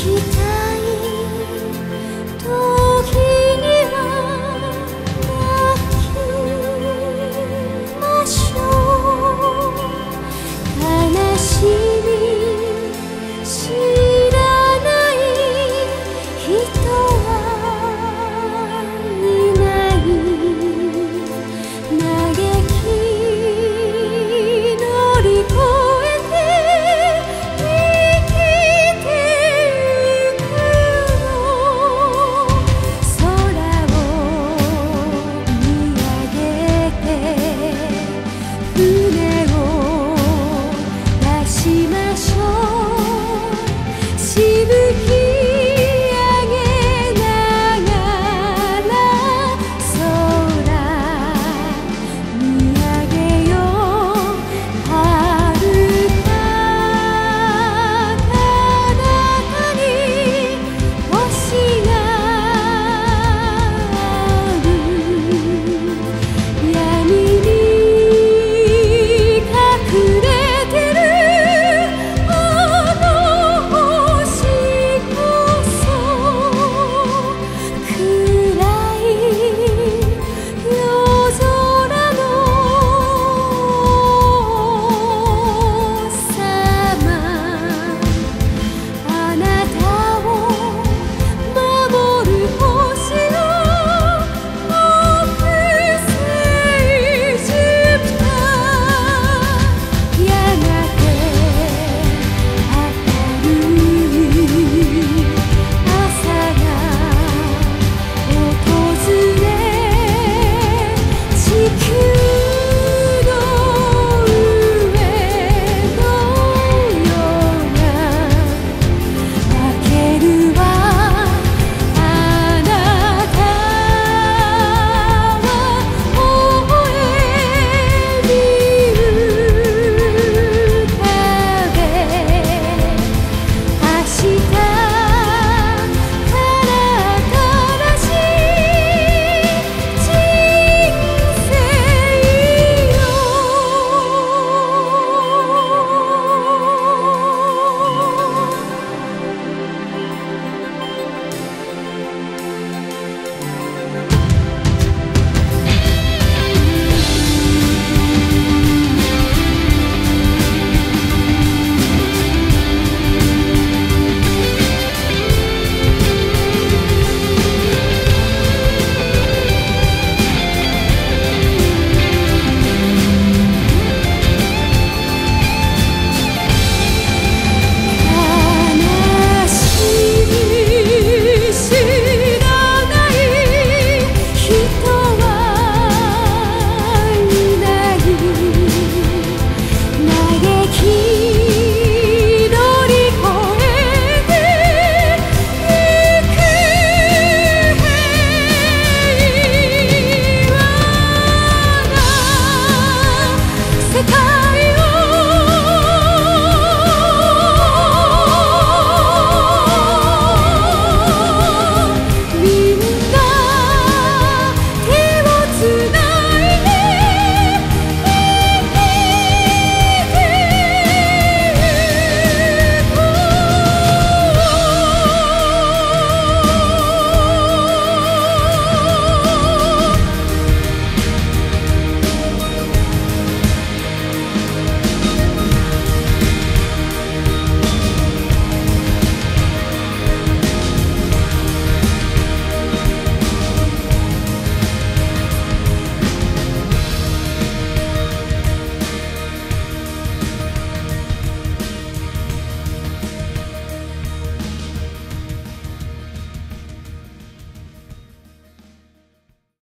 去